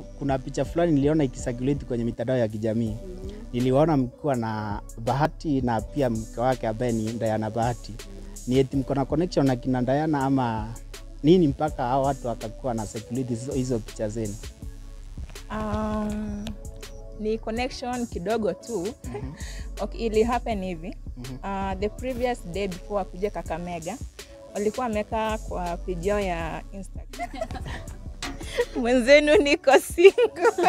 Kuna picha fulani niliona ikisirculate kwenye mitandao ya kijamii. Niliwaona mkiwa na Bahati na pia mke wake ambaye ni Diana Bahati. Ni eti mko na connection na kina Diana ama nini mpaka hao watu wakakuwa na security hizo, hizo picha zenu? Um, ni connection kidogo tu mm okay, ili happen hivi mm -hmm. uh, the previous day before akuja Kakamega walikuwa wameweka kwa video ya Instagram mwenzenu niko single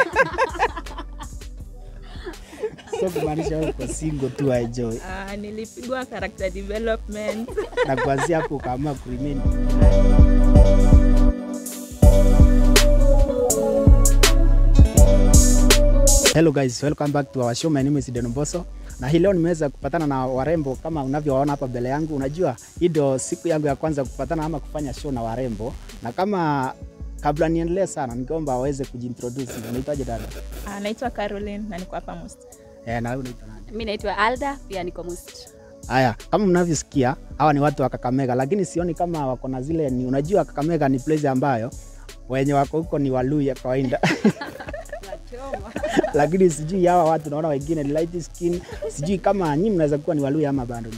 So kumaanisha uko single tu ajoi uh, nilipigwa character development Na kuanzia hapo ukaamua kuremain. Hello guys, welcome back to our show. My name is Deno Mbosso. Na hii leo nimeweza kupatana na warembo kama unavyowaona hapa mbele yangu. Unajua, hii ndio siku yangu ya kwanza kupatana ama kufanya show na warembo. Na kama kabla niendelee sana, ningeomba waweze kujiintroduce. Unaitwaje dada? uh, naitwa Caroline na niko hapa Must. Eh, na wewe unaitwa nani? Mi naitwa Alda, pia niko Must. Haya, kama mnavyosikia hawa ni watu wa Kakamega, lakini sioni kama wako na zile ni, unajua Kakamega ni place ambayo wenye wako huko ni Waluya kawaida lakini sijui hawa watu naona wengine ni light skin, sijui kama nyinyi mnaweza kuwa ni Waluya ama bado ni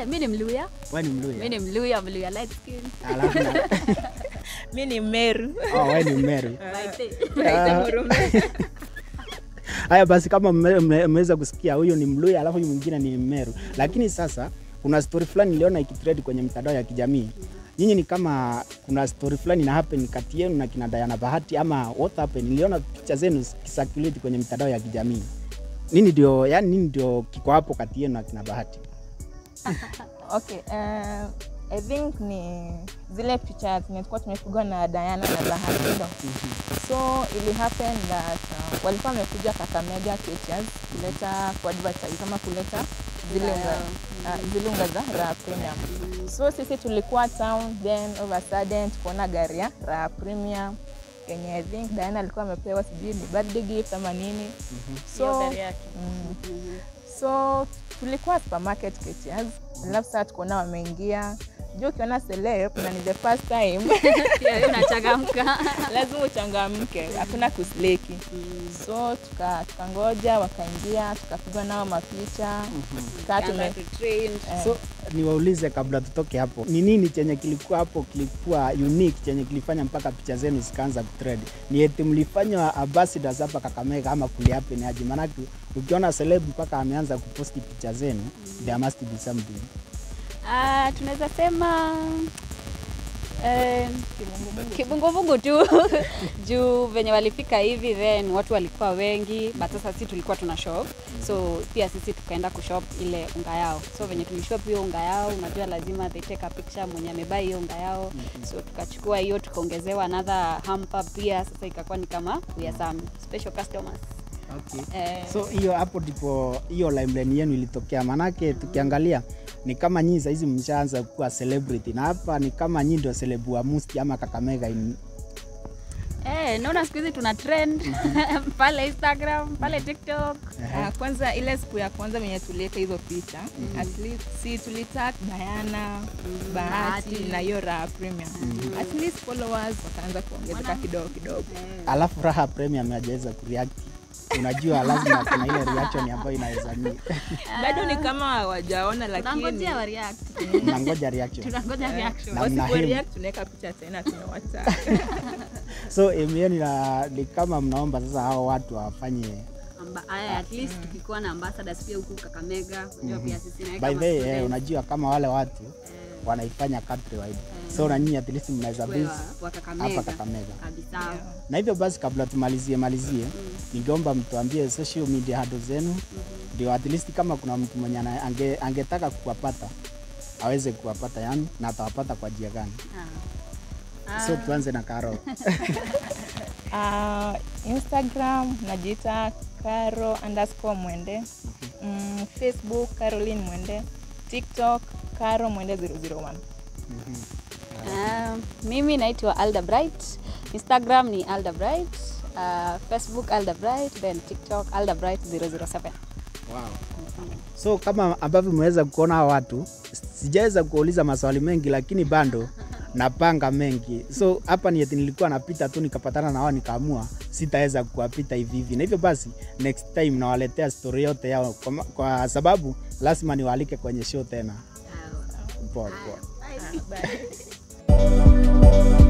Eh, mi ni Mluya, wewe ni Mluya. Mimi ni Mluya, Mluya light skin. alafu mi ni Meru oh, wewe ni. Haya basi, kama mme- mme- mmeweza kusikia, huyu ni Mluya alafu huyu mwingine ni mmeru Lakini sasa kuna story fulani niliona ikitrend kwenye mtandao ya kijamii. Nyinyi ni kama kuna story fulani na happen kati yenu na kina Diana Bahati ama what happened? Niliona picha zenu zikisirculate kwenye mtandao ya kijamii. Nini ndio, yani nini ndio kiko hapo kati yenu na kina Bahati? Okay, uh, I think ni zile picha tumekuwa tumepigwa na Diana na Bahati ndo. So ili happen that uh, walikuwa wamekuja Kakamega Teachers kuleta kuadvertise kama kuleta zile unga, uh, zile unga za Raha Premium. So sisi tulikuwa town then all of a sudden tukaona gari ya Raha Premium. Yenye I think Diana alikuwa amepewa sijui ni birthday gift ama nini. So mm, so tulikuwa supermarket Teachers alafu sasa tukaona wameingia juu ukiona celeb na ni the first time unachangamka. lazima uchangamke, hakuna kusleki. So tuka- tukangoja wakaingia, tukapigwa nao mapicha tukaa tume eh, So niwaulize kabla tutoke hapo, ni nini chenye kilikuwa hapo kilikuwa unique chenye kilifanya mpaka picha zenu zikaanza kutrend? Ni eti mlifanywa ambassadors hapa Kakamega ama kuliape ni aje? Maanake ukiona celeb mpaka ameanza kuposti picha zenu, there must be something. Ah, tunaweza sema eh, kibungubungu tu. Juu venye walifika hivi then watu walikuwa wengi but sasa sisi tulikuwa tuna shop. So pia sisi tukaenda kushop ile unga yao. So venye tulishop hiyo unga yao unajua lazima they take a picture mwenye amebai hiyo unga yao. So tukachukua hiyo tukaongezewa another hamper pia. Sasa ikakuwa ni kama we are some special customers. Okay. eh, So hiyo hapo ndipo hiyo limeline yenu ilitokea, manake tukiangalia ni kama nyinyi saizi mshaanza kuwa celebrity na hapa ni kama nyinyi ndio celeb wa Musti ama Kakamega in, eh, naona siku hizi tuna trend. Pale Instagram pale TikTok. Uh, kwanza ile siku ya kwanza venye tuliweka hizo picha. Mm. at least si tulitag Diana Bahati Bahati. na hiyo Raha Premium. At least followers wakaanza kuongezeka kidogo kidogo. alafu Raha Premium hajaweza kureact. Unajua lazima kuna ile reaction ambayo inaweza ni. Bado ni kama hawajaona, lakini tunangoja wa react mnangoja reaction. tunangoja reaction. Na wasipo react tunaweka picha tena tunawataka. So yenu ni kama mnaomba sasa hao watu wafanye aya, at least tukikuwa na ambassadors pia huku Kakamega unajua pia sisi naweka by the way, eh, unajua kama wale watu wanaifanya countrywide. So na nyinyi at least mnaweza hapa Kakamega. Na hivyo basi, kabla tumalizie malizie, ningeomba mtuambie social media handle zenu, ndio at least kama kuna mtu mwenye ange, angetaka kuwapata aweze kuwapata yani, na atawapata kwa njia gani? Ah. So tuanze na Karo. Uh, Instagram najiita Karo underscore Mwende. Mm, Facebook Caroline Mwende. TikTok Caro Mwende 001. Ah, mimi naitwa Alda Bright Instagram ni Alda Bright uh, Facebook Alda Bright then TikTok Alda Bright 007 Wow. So kama ambavyo mmeweza kuona hawa watu, sijaweza kuuliza maswali mengi, lakini bado napanga mengi. So hapa ni eti nilikuwa napita tu nikapatana na wao nikaamua sitaweza kuwapita hivi hivi, na hivyo basi next time nawaletea story yote yao kwa, kwa sababu lazima niwaalike kwenye show tena. Poa poa. Música